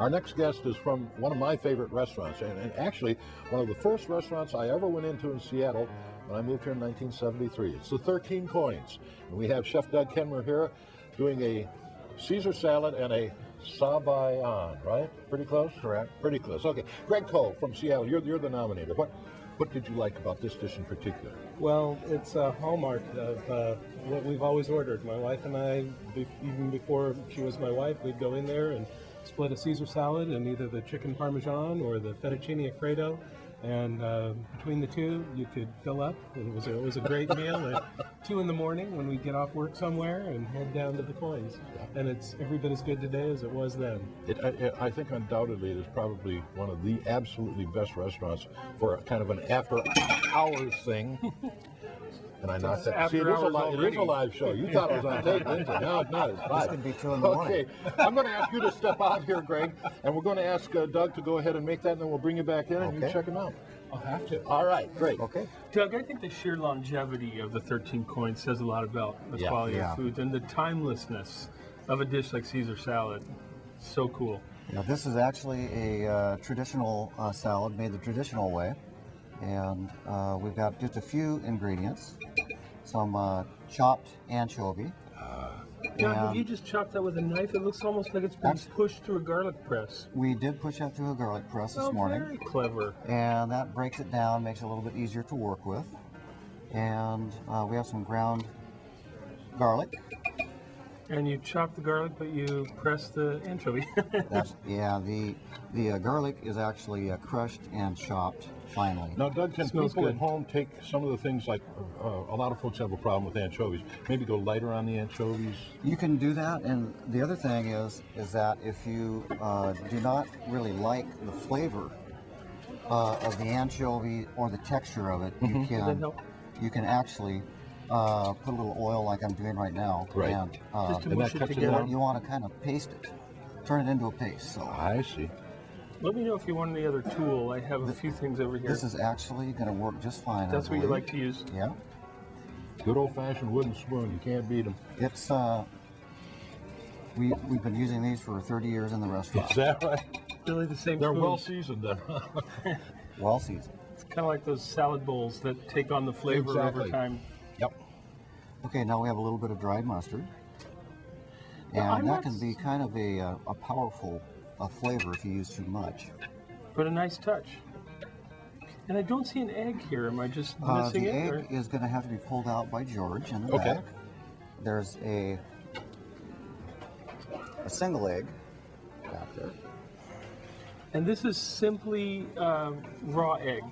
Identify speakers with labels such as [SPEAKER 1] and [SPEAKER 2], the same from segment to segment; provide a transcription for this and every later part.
[SPEAKER 1] Our next guest is from one of my favorite restaurants, and, and actually one of the first restaurants I ever went into in Seattle when I moved here in 1973. It's the 13 Coins. And we have Chef Doug Kenmir here doing a Caesar salad and a sabayon, right? Pretty close?
[SPEAKER 2] Correct.
[SPEAKER 1] Pretty close. Okay. Greg Cole from Seattle, you're, you're the nominator. What, what did you like about this dish in particular?
[SPEAKER 3] Well, it's a hallmark of uh, what we've always ordered. My wife and I, even before she was my wife, we'd go in there and split a Caesar salad and either the chicken parmesan or the fettuccine alfredo. And uh, between the two, you could fill up. And it was a, it was a great meal at two in the morning when we get off work somewhere and head down to the coins. And it's every bit as good today as it was then.
[SPEAKER 1] It, I, I think undoubtedly it is probably one of the absolutely best restaurants for a kind of an after hours thing. And I knocked that. See, it is, a li- it is a live show. You thought it was on tape, didn't you? No, it's not. It's live.
[SPEAKER 2] This could be two in the morning.
[SPEAKER 1] Okay, I'm going to ask you to step out here, Greg, and we're going to ask uh, Doug to go ahead and make that, and then we'll bring you back in and you check him out.
[SPEAKER 3] I'll have to.
[SPEAKER 1] All right, great.
[SPEAKER 2] Okay.
[SPEAKER 4] Doug, I think the sheer longevity of the 13 coins says a lot about the
[SPEAKER 1] Yeah.
[SPEAKER 4] quality
[SPEAKER 2] Yeah.
[SPEAKER 4] of foods and the timelessness of a dish like Caesar salad. So cool.
[SPEAKER 2] Now this is actually a uh, traditional uh, salad made the traditional way, and uh, we've got just a few ingredients: some uh, chopped anchovy.
[SPEAKER 4] Doug, have you just chopped that with a knife? It looks almost like it's been pushed through a garlic press.
[SPEAKER 2] We did push that through a garlic press this
[SPEAKER 4] oh,
[SPEAKER 2] morning,
[SPEAKER 4] very clever.
[SPEAKER 2] and that breaks it down, makes it a little bit easier to work with. And uh, we have some ground garlic.
[SPEAKER 4] And you chop the garlic, but you press the anchovy.
[SPEAKER 2] That's yeah. The the uh, garlic is actually uh, crushed and chopped finely.
[SPEAKER 1] Now, Doug, can
[SPEAKER 4] Smells
[SPEAKER 1] people
[SPEAKER 4] good.
[SPEAKER 1] at home take some of the things like uh, a lot of folks have a problem with anchovies? Maybe go lighter on the anchovies.
[SPEAKER 2] You can do that, and the other thing is is that if you uh, do not really like the flavor uh, of the anchovy or the texture of it, you can you can actually uh, put a little oil like I'm doing right now,
[SPEAKER 1] Right.
[SPEAKER 2] and uh,
[SPEAKER 4] Just to
[SPEAKER 1] And
[SPEAKER 4] mush
[SPEAKER 1] that
[SPEAKER 4] it
[SPEAKER 1] cuts it
[SPEAKER 2] you
[SPEAKER 4] together.
[SPEAKER 2] want, you want to kind of paste it, turn it into a paste. So
[SPEAKER 1] I see.
[SPEAKER 4] Let me know if you want any other tool. I have a few things over here.
[SPEAKER 2] this is actually going to work just fine. I
[SPEAKER 4] That's what you like to use.
[SPEAKER 2] Yeah.
[SPEAKER 1] Good old-fashioned wooden spoon. You can't beat them.
[SPEAKER 2] It's uh, we we've been using these for 30 years in the restaurant.
[SPEAKER 1] Is that right?
[SPEAKER 4] Really the same
[SPEAKER 1] They're
[SPEAKER 4] spoon.
[SPEAKER 1] well seasoned then.
[SPEAKER 2] Well seasoned.
[SPEAKER 4] It's kind of like those salad bowls that take on the flavor
[SPEAKER 1] Exactly.
[SPEAKER 4] over time.
[SPEAKER 2] Okay, now we have a little bit of dried mustard, and
[SPEAKER 4] I'm
[SPEAKER 2] that can be kind of a uh, a powerful uh, flavor if you use too much.
[SPEAKER 4] but a nice touch. And I don't see an egg here. Am I just
[SPEAKER 2] Uh,
[SPEAKER 4] missing
[SPEAKER 2] the
[SPEAKER 4] it?
[SPEAKER 2] egg
[SPEAKER 4] or-
[SPEAKER 2] is going to have to be pulled out by George in the
[SPEAKER 1] Okay.
[SPEAKER 2] back. There's a a single egg back there.
[SPEAKER 4] And this is simply um, raw egg,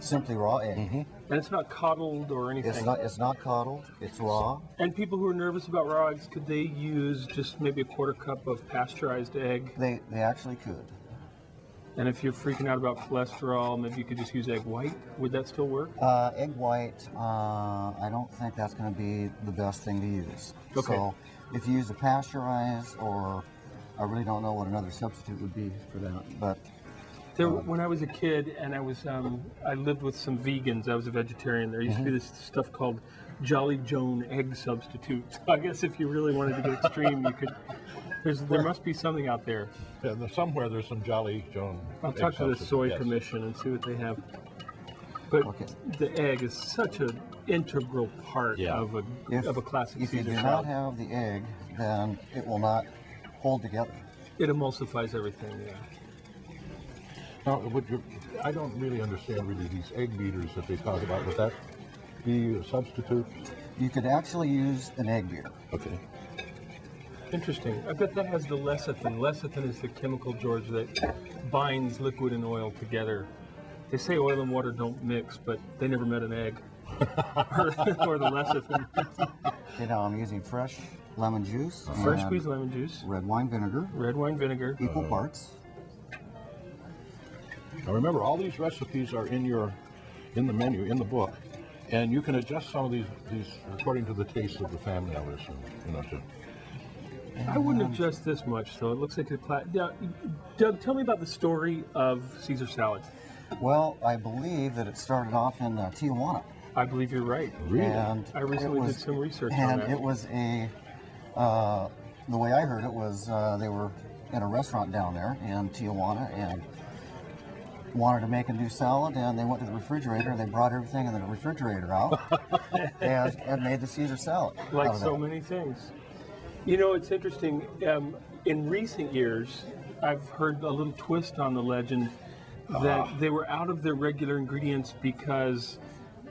[SPEAKER 2] Simply raw egg.
[SPEAKER 4] and it's not coddled or anything.
[SPEAKER 2] It's not it's not coddled. It's raw.
[SPEAKER 4] And people who are nervous about raw eggs, could they use just maybe a quarter cup of pasteurized egg?
[SPEAKER 2] They they actually could.
[SPEAKER 4] And if you're freaking out about cholesterol, maybe you could just use egg white. Would that still work?
[SPEAKER 2] Uh, egg white, uh, I don't think that's going to be the best thing to use.
[SPEAKER 4] Okay.
[SPEAKER 2] So if you use a pasteurized, or I really don't know what another substitute would be for that. But
[SPEAKER 4] There, when I was a kid and I was, um, I lived with some vegans. I was a vegetarian. There used to be this stuff called Jolly Joan egg substitute. So I guess if you really wanted to get extreme, you could. There's, there must be something out there.
[SPEAKER 1] Yeah, there's somewhere there's some Jolly Joan.
[SPEAKER 4] I'll talk to the soy
[SPEAKER 1] yes.
[SPEAKER 4] commission and see what they have. But
[SPEAKER 2] Okay.
[SPEAKER 4] the egg is such an integral part
[SPEAKER 1] Yeah.
[SPEAKER 4] of a
[SPEAKER 2] if,
[SPEAKER 4] of a classic
[SPEAKER 2] if you do
[SPEAKER 4] salad.
[SPEAKER 2] not have the egg, then it will not hold together.
[SPEAKER 4] it emulsifies everything. Yeah.
[SPEAKER 1] Now, would you, I don't really understand really these egg beaters that they talk about. Would that be a substitute?
[SPEAKER 2] You could actually use an egg beater.
[SPEAKER 1] Okay.
[SPEAKER 4] Interesting. I bet that has the lecithin. Lecithin is the chemical, George, that binds liquid and oil together. They say oil and water don't mix, but they never met an egg. or, or the lecithin.
[SPEAKER 2] You know, I'm using fresh lemon juice,
[SPEAKER 4] Fresh squeezed lemon juice,
[SPEAKER 2] red wine vinegar,
[SPEAKER 4] red wine vinegar.
[SPEAKER 2] equal uh-huh. parts.
[SPEAKER 1] Now remember, all these recipes are in your, in the menu, in the book, and you can adjust some of these, these according to the taste of the family. I would assume, you know, to,
[SPEAKER 4] I wouldn't adjust this much, so It looks like a pla- Doug, Doug, tell me about the story of Caesar salad.
[SPEAKER 2] Well, I believe that it started off in uh, Tijuana.
[SPEAKER 4] I believe you're right.
[SPEAKER 1] Really?
[SPEAKER 2] And
[SPEAKER 4] I recently
[SPEAKER 2] was,
[SPEAKER 4] did some research
[SPEAKER 2] and
[SPEAKER 4] on that.
[SPEAKER 2] it was a, uh, the way I heard it was uh, they were in a restaurant down there in Tijuana and wanted to make a new salad and they went to the refrigerator and they brought everything in the refrigerator out and, and made the Caesar salad.
[SPEAKER 4] like so
[SPEAKER 2] that.
[SPEAKER 4] many things. You know, it's interesting. Um, in recent years, I've heard a little twist on the legend that
[SPEAKER 2] Ah.
[SPEAKER 4] they were out of their regular ingredients because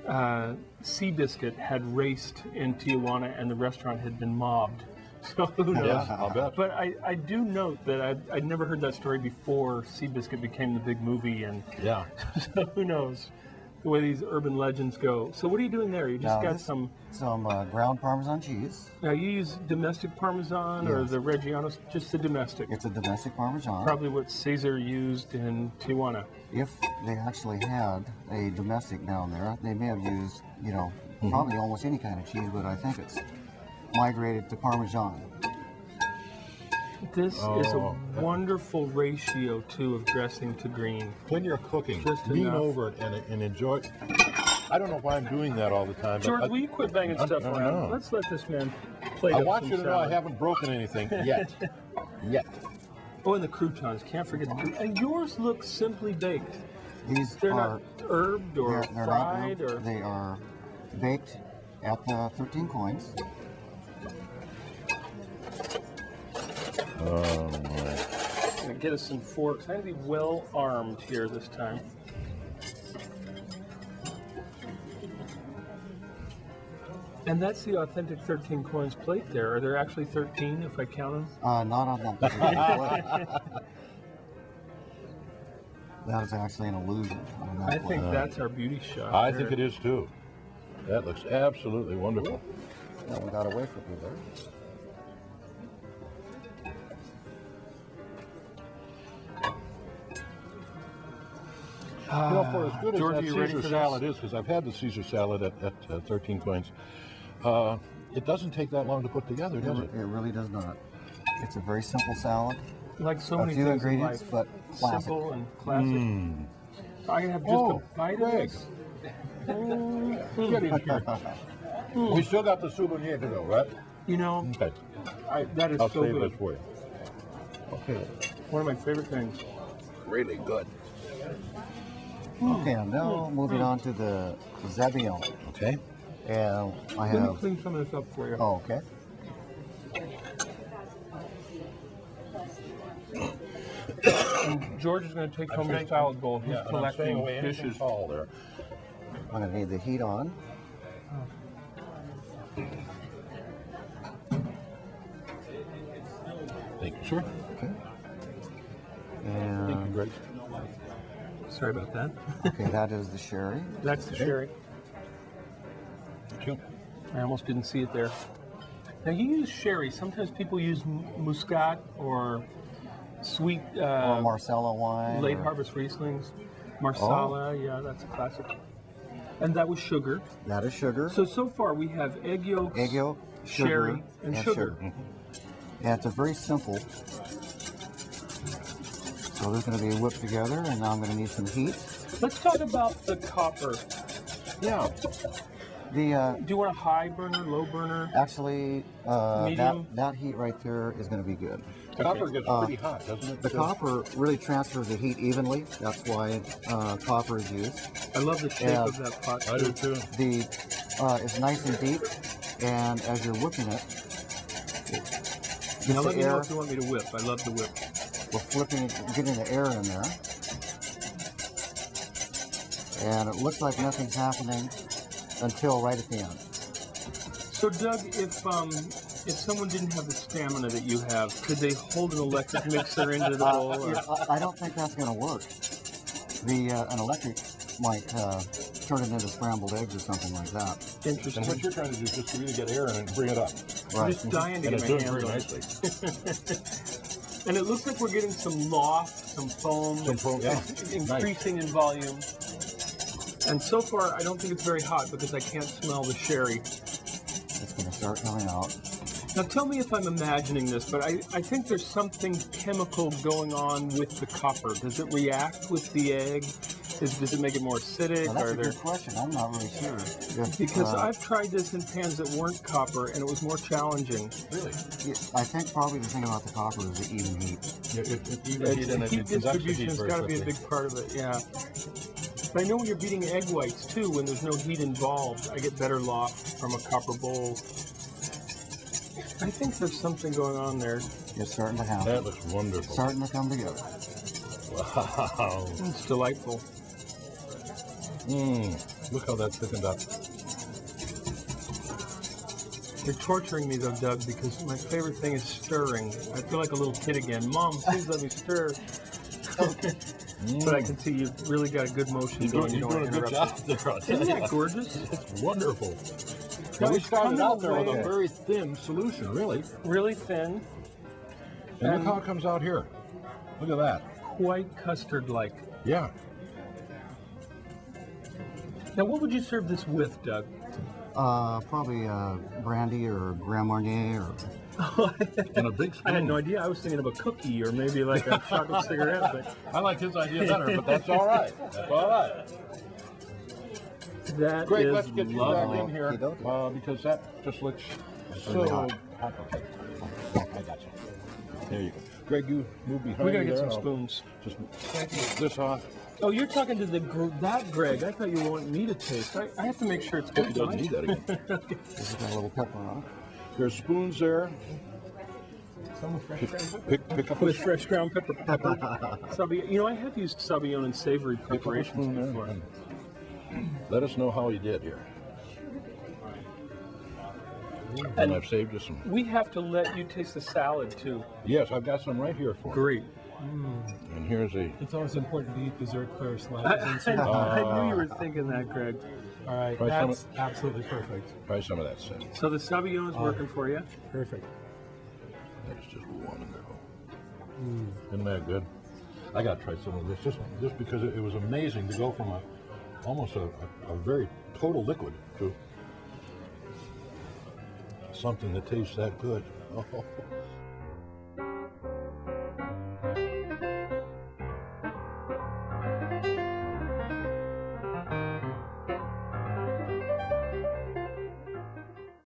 [SPEAKER 4] uh, Seabiscuit had raced in Tijuana and the restaurant had been mobbed. So who knows?
[SPEAKER 1] Yeah, I'll bet.
[SPEAKER 4] But I, I do note that I'd, I'd never heard that story before Seabiscuit became the big movie, and
[SPEAKER 1] Yeah.
[SPEAKER 4] so who knows the way these urban legends go. So what are you doing there? You just
[SPEAKER 2] Now,
[SPEAKER 4] got some.
[SPEAKER 2] Some uh, ground Parmesan cheese.
[SPEAKER 4] Now you use domestic Parmesan or the Reggiano, just the domestic.
[SPEAKER 2] It's a domestic Parmesan.
[SPEAKER 4] Probably what Caesar used in Tijuana.
[SPEAKER 2] If they actually had a domestic down there, they may have used, you know,
[SPEAKER 1] Mm-hmm.
[SPEAKER 2] probably almost any kind of cheese, but I think it's migrated to Parmesan.
[SPEAKER 4] This is
[SPEAKER 1] Oh,
[SPEAKER 4] a wonderful ratio too of dressing to green.
[SPEAKER 1] When you're cooking,
[SPEAKER 4] Just
[SPEAKER 1] lean
[SPEAKER 4] enough.
[SPEAKER 1] over it and, and enjoy. I don't know why I'm doing that all the time. But
[SPEAKER 4] George,
[SPEAKER 1] I,
[SPEAKER 4] will you quit banging
[SPEAKER 1] I-
[SPEAKER 4] stuff
[SPEAKER 1] I
[SPEAKER 4] around?
[SPEAKER 1] know.
[SPEAKER 4] Let's let this man play.
[SPEAKER 1] I
[SPEAKER 4] up
[SPEAKER 1] want
[SPEAKER 4] some
[SPEAKER 1] you to know I haven't broken anything yet. yet.
[SPEAKER 4] Oh, and the croutons. Can't forget the croutons. And yours look simply baked.
[SPEAKER 2] These
[SPEAKER 4] They're
[SPEAKER 2] are
[SPEAKER 4] not herbed or
[SPEAKER 2] they're, they're
[SPEAKER 4] fried
[SPEAKER 2] not,
[SPEAKER 4] or.
[SPEAKER 2] they are baked at the 13 coins.
[SPEAKER 1] Oh my.
[SPEAKER 4] Gonna get us some forks. I'm gonna be well armed here this time. And that's the authentic 13 coins plate there. Are there actually 13 if I count them?
[SPEAKER 2] Uh, not on that. particular plate. that is actually an illusion. On that
[SPEAKER 4] I think that's our beauty shot.
[SPEAKER 1] I
[SPEAKER 4] there.
[SPEAKER 1] think it is too. That looks absolutely wonderful.
[SPEAKER 2] Yeah, we got away from you there.
[SPEAKER 1] You know, for as good as
[SPEAKER 4] George,
[SPEAKER 1] that
[SPEAKER 4] are ready
[SPEAKER 1] Caesar
[SPEAKER 4] for
[SPEAKER 1] salad
[SPEAKER 4] this?
[SPEAKER 1] is, because I've had the Caesar salad at, at uh, 13 coins, uh, it doesn't take that long to put together,
[SPEAKER 2] It,
[SPEAKER 1] does
[SPEAKER 2] re-
[SPEAKER 1] it?
[SPEAKER 2] it really does not. It's a very simple salad.
[SPEAKER 4] Like so
[SPEAKER 2] a
[SPEAKER 4] many
[SPEAKER 2] few
[SPEAKER 4] things
[SPEAKER 2] ingredients,
[SPEAKER 4] in life.
[SPEAKER 2] but classic.
[SPEAKER 4] Simple and classic. I have just
[SPEAKER 1] Oh,
[SPEAKER 4] a bite
[SPEAKER 1] Greg.
[SPEAKER 4] of this.
[SPEAKER 1] Get in here. we still got the souvenir to go, right?
[SPEAKER 4] You know,
[SPEAKER 1] Okay.
[SPEAKER 4] I, that is
[SPEAKER 1] I'll
[SPEAKER 4] so
[SPEAKER 1] save
[SPEAKER 4] good.
[SPEAKER 1] this for you.
[SPEAKER 4] Okay, one of my favorite things.
[SPEAKER 1] Really good. Hmm.
[SPEAKER 2] Okay, and now hmm. moving hmm. on to the sabayon.
[SPEAKER 1] Okay.
[SPEAKER 2] And I have.
[SPEAKER 4] Let me
[SPEAKER 2] have.
[SPEAKER 4] clean some of this up for you.
[SPEAKER 2] Oh, okay.
[SPEAKER 4] George is going to take home
[SPEAKER 1] staying-
[SPEAKER 4] his salad bowl. He's
[SPEAKER 1] Yeah, and I'm
[SPEAKER 4] collecting
[SPEAKER 1] away anything
[SPEAKER 4] dishes.
[SPEAKER 1] tall there.
[SPEAKER 2] I'm going to need the heat on.
[SPEAKER 1] Thank you, sir.
[SPEAKER 2] Okay.
[SPEAKER 1] Thank you,
[SPEAKER 2] And
[SPEAKER 1] Greg.
[SPEAKER 4] Sorry about that.
[SPEAKER 2] okay, that is the sherry.
[SPEAKER 4] That's the sherry.
[SPEAKER 1] Sure.
[SPEAKER 4] I almost didn't see it there. Now you use sherry. Sometimes people use muscat or sweet
[SPEAKER 2] or
[SPEAKER 4] uh,
[SPEAKER 2] Marsala wine.
[SPEAKER 4] late
[SPEAKER 2] or-
[SPEAKER 4] harvest Rieslings. Marsala, yeah, that's a classic. And that was sugar.
[SPEAKER 2] That is sugar.
[SPEAKER 4] So so far we have egg yolks,
[SPEAKER 2] egg yolk, sugar,
[SPEAKER 4] sherry, and, sugar.
[SPEAKER 2] Yeah, it's a very simple. So they're going to be whipped together, and now I'm going to need some heat.
[SPEAKER 4] Let's talk about the copper.
[SPEAKER 1] Yeah.
[SPEAKER 2] The uh,
[SPEAKER 4] Do you want a high burner, low burner?
[SPEAKER 2] actually uh, that
[SPEAKER 4] Medium?
[SPEAKER 2] that heat right there is going to be good.
[SPEAKER 1] The Copper gets
[SPEAKER 2] Uh,
[SPEAKER 1] pretty hot, doesn't it?
[SPEAKER 2] The copper really transfers the heat evenly. That's why uh, copper is used.
[SPEAKER 4] I love the shape
[SPEAKER 2] Yeah.
[SPEAKER 4] of that pot.
[SPEAKER 1] I do
[SPEAKER 4] too.
[SPEAKER 1] too.
[SPEAKER 2] The uh, it's nice and deep, and as you're whipping it,
[SPEAKER 4] Now
[SPEAKER 2] gets
[SPEAKER 4] let
[SPEAKER 2] the
[SPEAKER 4] me know
[SPEAKER 2] air.
[SPEAKER 4] if you want me to whip. I love to whip.
[SPEAKER 2] We're flipping, getting the air in there, and it looks like nothing's happening until right at the end.
[SPEAKER 4] So Doug, if um if someone didn't have the stamina that you have, could they hold an electric mixer into the bowl?
[SPEAKER 2] Uh, yeah, I I don't think that's going to work. The uh, an electric might uh, turn it into scrambled eggs or something like that.
[SPEAKER 1] And
[SPEAKER 4] Interesting.
[SPEAKER 1] what you're trying to do is just for you to get air in it and bring it up.
[SPEAKER 4] I'm just dying to
[SPEAKER 1] And
[SPEAKER 4] get
[SPEAKER 1] it's
[SPEAKER 4] my
[SPEAKER 1] doing
[SPEAKER 4] hands on
[SPEAKER 1] nicely.
[SPEAKER 4] it. and it looks like we're getting some loft, some foam,
[SPEAKER 1] Some foam, yeah.
[SPEAKER 4] Increasing in volume. And so far, I don't think it's very hot because I can't smell the sherry.
[SPEAKER 2] It's going to start coming out.
[SPEAKER 4] Now tell me if I'm imagining this, but I, I think there's something chemical going on with the copper. Does it react with the egg Is, does it make it more acidic?
[SPEAKER 2] Well, that's
[SPEAKER 4] Are
[SPEAKER 2] a
[SPEAKER 4] there
[SPEAKER 2] good question. I'm not really sure. If,
[SPEAKER 4] because
[SPEAKER 2] uh,
[SPEAKER 4] I've tried this in pans that weren't copper and it was more challenging.
[SPEAKER 1] Really?
[SPEAKER 2] I think probably the thing about the copper is the even heat.
[SPEAKER 1] If, if, even
[SPEAKER 4] It's-
[SPEAKER 1] heat in it,
[SPEAKER 4] heat
[SPEAKER 1] it conducts the
[SPEAKER 4] distribution has got to be a big part of it. Yeah. But I know when you're beating egg whites too, when there's no heat involved, I get better loft from a copper bowl. I think there's something going on there.
[SPEAKER 2] It's starting to happen.
[SPEAKER 1] That looks wonderful.
[SPEAKER 2] Starting to come together.
[SPEAKER 1] Wow.
[SPEAKER 4] It's delightful.
[SPEAKER 1] Mm, look how that's thickened up.
[SPEAKER 4] You're torturing me though, Doug, because my favorite thing is stirring. I feel like a little kid again. Mom, please let me stir. But I can see you've really got a good motion
[SPEAKER 1] You're
[SPEAKER 4] going.
[SPEAKER 1] doing, you're doing a good job there.
[SPEAKER 4] Isn't that gorgeous?
[SPEAKER 1] It's wonderful.
[SPEAKER 4] Guys,
[SPEAKER 1] we started out there with a very thin solution, really.
[SPEAKER 4] Really thin,
[SPEAKER 1] And,
[SPEAKER 4] And-
[SPEAKER 1] look how it comes out here. Look at that.
[SPEAKER 4] quite custard-like.
[SPEAKER 1] Yeah.
[SPEAKER 4] Now, what would you serve this with, Doug?
[SPEAKER 2] Uh, probably uh, brandy or Grand Marnier or
[SPEAKER 1] And a big spoon.
[SPEAKER 4] I had no idea. I was thinking of a cookie or maybe like a chocolate cigarette. But
[SPEAKER 1] I like his idea better, but that's all right. That's all right.
[SPEAKER 4] that
[SPEAKER 1] Great,
[SPEAKER 4] is
[SPEAKER 1] let's get you
[SPEAKER 4] lovely.
[SPEAKER 1] back in here uh, because that just looks so
[SPEAKER 2] really hot.
[SPEAKER 1] hot. Okay. I got you. There you go. Greg, you move behind
[SPEAKER 4] We gotta get
[SPEAKER 1] there,
[SPEAKER 4] some
[SPEAKER 1] I'll
[SPEAKER 4] spoons.
[SPEAKER 1] Just move this off.
[SPEAKER 4] Oh, you're talking to the gr- that Greg. I thought you wanted me to taste. I, I have to make sure it's
[SPEAKER 1] He
[SPEAKER 4] good.
[SPEAKER 1] doesn't need that again.
[SPEAKER 2] this got a little pepper on it.
[SPEAKER 1] There's spoons there.
[SPEAKER 4] Some with fresh ground pepper.
[SPEAKER 1] Pick, pick up
[SPEAKER 4] With fresh ground pepper. pepper. Sabi- you know, I have used Sabayon and savory
[SPEAKER 1] pick up a
[SPEAKER 4] preparations
[SPEAKER 1] spoon there
[SPEAKER 4] before.
[SPEAKER 1] Let us know how he did here. And I've saved you some.
[SPEAKER 4] We have to let you taste the salad too.
[SPEAKER 1] Yes, I've got some right here for you.
[SPEAKER 4] Great. Mm.
[SPEAKER 1] And here's a.
[SPEAKER 3] It's always important to eat dessert first. Like,
[SPEAKER 4] I,
[SPEAKER 3] since
[SPEAKER 4] I knew you ah. were thinking that, Greg.
[SPEAKER 3] all right,
[SPEAKER 1] Try some
[SPEAKER 3] that's absolutely perfect.
[SPEAKER 1] Try some of that set.
[SPEAKER 4] So the Sabayon is ah. working for you.
[SPEAKER 3] Perfect.
[SPEAKER 1] That is just wonderful. Mm. Isn't that good? I got to try some of this just just because it, it was amazing to go from a almost a, a, a very total liquid to something that tastes that good. Oh,